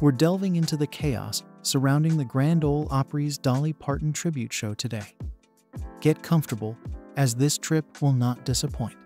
We're delving into the chaos surrounding the Grand Ole Opry's Dolly Parton tribute show today. Get comfortable, as this trip will not disappoint.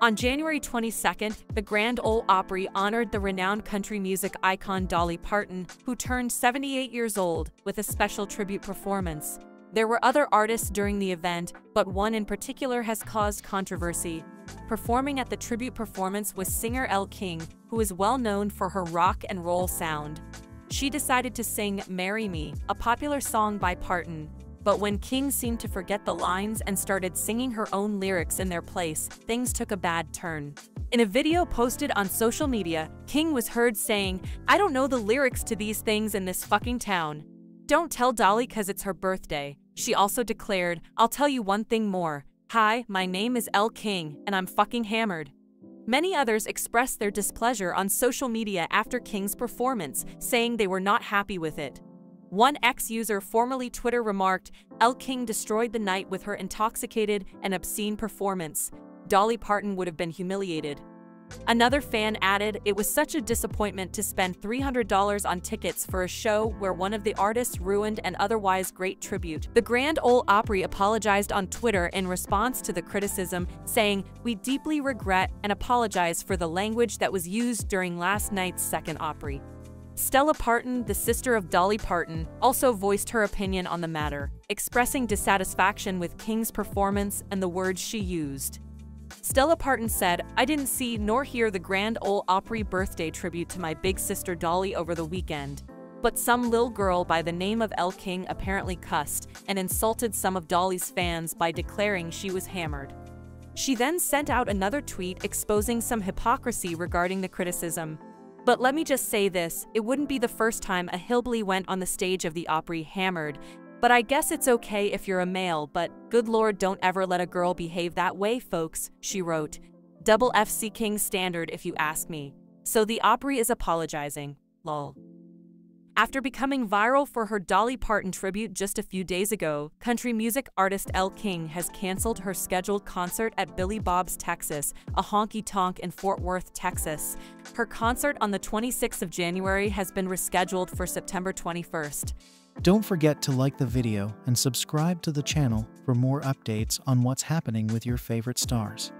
On January 22nd, the Grand Ole Opry honored the renowned country music icon Dolly Parton, who turned 78 years old, with a special tribute performance. There were other artists during the event, but one in particular has caused controversy. Performing at the tribute performance was singer Elle King, who is well known for her rock and roll sound. She decided to sing Marry Me, a popular song by Parton, but when King seemed to forget the lines and started singing her own lyrics in their place, things took a bad turn. In a video posted on social media, King was heard saying, I don't know the lyrics to these things in this fucking town. Don't tell Dolly cause it's her birthday. She also declared, I'll tell you one thing more. Hi, my name is Elle King, and I'm fucking hammered. Many others expressed their displeasure on social media after King's performance, saying they were not happy with it. One X-user formerly Twitter remarked, Elle King destroyed the night with her intoxicated and obscene performance. Dolly Parton would have been humiliated. Another fan added, it was such a disappointment to spend $300 on tickets for a show where one of the artists ruined an otherwise great tribute. The Grand Ole Opry apologized on Twitter in response to the criticism, saying, We deeply regret and apologize for the language that was used during last night's second Opry. Stella Parton, the sister of Dolly Parton, also voiced her opinion on the matter, expressing dissatisfaction with King's performance and the words she used. Stella Parton said, I didn't see nor hear the Grand Ole Opry birthday tribute to my big sister Dolly over the weekend. But some lil girl by the name of Elle King apparently cussed and insulted some of Dolly's fans by declaring she was hammered. She then sent out another tweet exposing some hypocrisy regarding the criticism, but let me just say this, it wouldn't be the first time a hillbilly went on the stage of the Opry hammered, but I guess it's okay if you're a male, but good lord don't ever let a girl behave that way, folks, she wrote. Double FC King standard if you ask me. So the Opry is apologizing, lol. After becoming viral for her Dolly Parton tribute just a few days ago, country music artist Elle King has canceled her scheduled concert at Billy Bob's Texas, a honky-tonk in Fort Worth, Texas. Her concert on the 26th of January has been rescheduled for September 21st. Don't forget to like the video and subscribe to the channel for more updates on what's happening with your favorite stars.